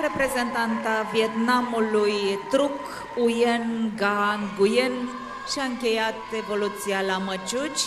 reprezentanta Vietnamului Truc Uyen Gan Nguyen și-a încheiat evoluția la Măciuci.